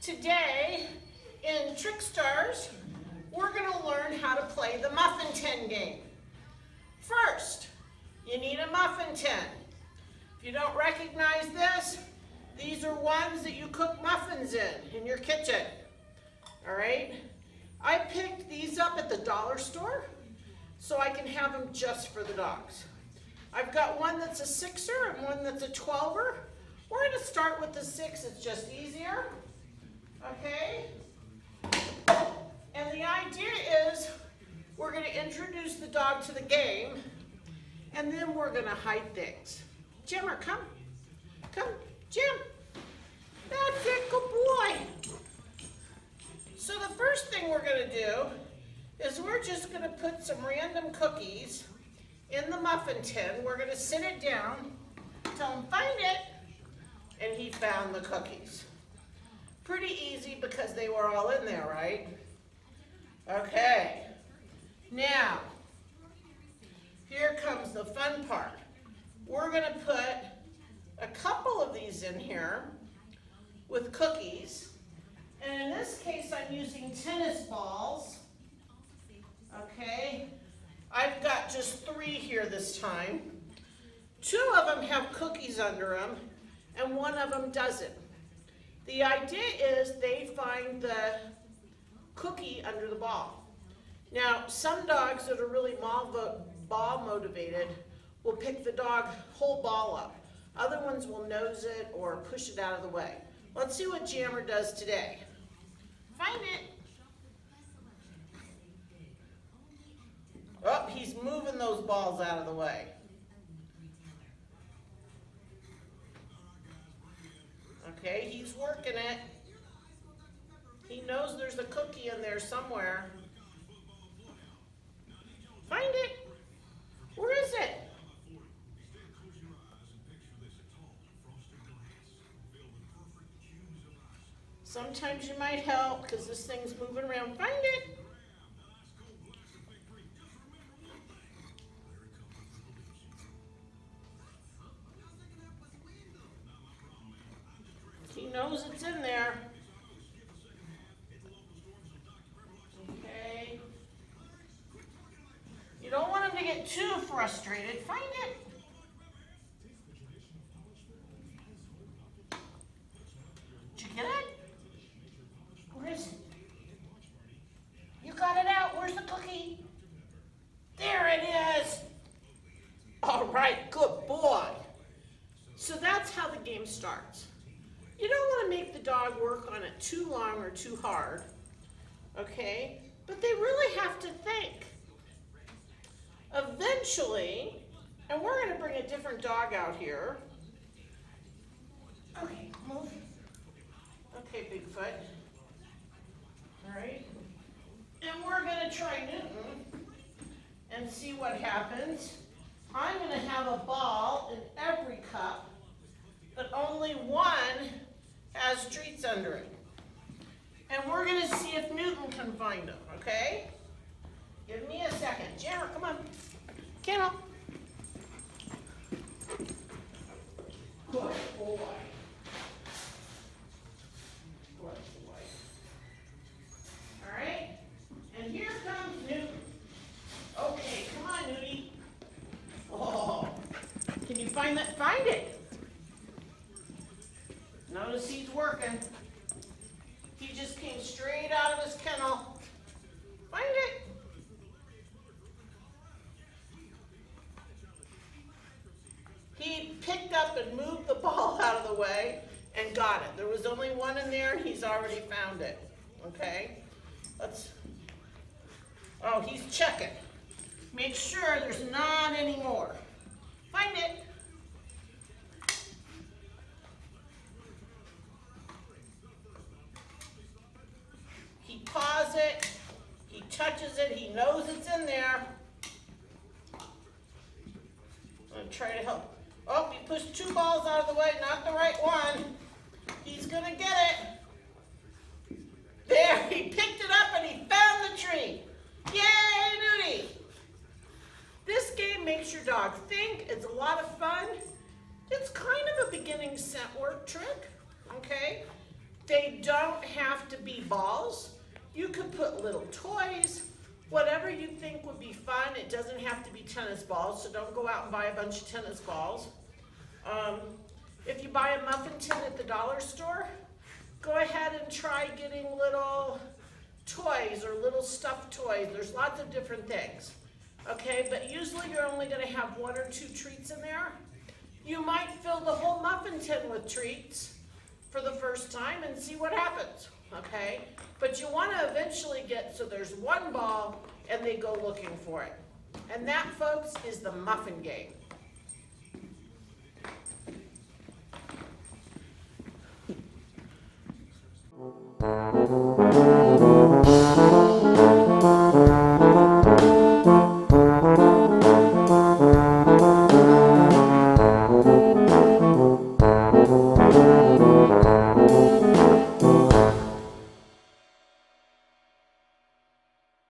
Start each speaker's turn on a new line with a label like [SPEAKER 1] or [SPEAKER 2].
[SPEAKER 1] Today, in Trickstars, we're going to learn how to play the muffin tin game. First, you need a muffin tin. If you don't recognize this, these are ones that you cook muffins in, in your kitchen. All right? I picked these up at the dollar store so I can have them just for the dogs. I've got one that's a sixer and one that's a twelver. We're gonna start with the six, it's just easier, okay? And the idea is we're gonna introduce the dog to the game and then we're gonna hide things. Jimmer, come, come, Jim. That's it, good boy. So the first thing we're gonna do is we're just gonna put some random cookies in the muffin tin. We're gonna sit it down, tell him find it, and he found the cookies. Pretty easy because they were all in there, right? Okay, now, here comes the fun part. We're gonna put a couple of these in here with cookies. And in this case, I'm using tennis balls. Okay, I've got just three here this time. Two of them have cookies under them, and one of them doesn't. The idea is they find the cookie under the ball. Now, some dogs that are really ball motivated will pick the dog whole ball up. Other ones will nose it or push it out of the way. Let's see what Jammer does today. Find it. Oh, he's moving those balls out of the way. Okay, he's working it. He knows there's a cookie in there somewhere. Find it. Sometimes you might help because this thing's moving around. Find it. He knows it's in there. Okay. You don't want him to get too frustrated. Find it. Did you get it? Where is it? You got it out. Where's the cookie? There it is. All right, good boy. So that's how the game starts. You don't want to make the dog work on it too long or too hard, okay? But they really have to think. Eventually, and we're going to bring a different dog out here. Okay, move. Okay, Bigfoot. All right. And we're going to try see what happens. I'm going to have a ball in every cup, but only one has treats under it. And we're going to see if Newton can find them, okay? Give me a second. Jammer, come on. Kennel. Good boy. Good boy. All right? And here comes Newton. Okay, come on, Newty. Oh, can you find that? Find it. Notice he's working. He just came straight out of his kennel. Find it. He picked up and moved the ball out of the way and got it. There was only one in there and he's already found it. Okay? Let's, oh, he's checking. Make sure there's not any more. Find it. Touches it, he knows it's in there. I'm gonna try to help. Oh, he pushed two balls out of the way, not the right one. He's gonna get it. There, he picked it up and he found the tree. Yay, Newty! This game makes your dog think. It's a lot of fun. It's kind of a beginning scent work trick, okay? They don't have to be balls. You could put little toys, whatever you think would be fun. It doesn't have to be tennis balls, so don't go out and buy a bunch of tennis balls. Um, if you buy a muffin tin at the dollar store, go ahead and try getting little toys or little stuffed toys. There's lots of different things. Okay, but usually you're only gonna have one or two treats in there. You might fill the whole muffin tin with treats for the first time and see what happens, okay? But you wanna eventually get, so there's one ball and they go looking for it. And that, folks, is the muffin game.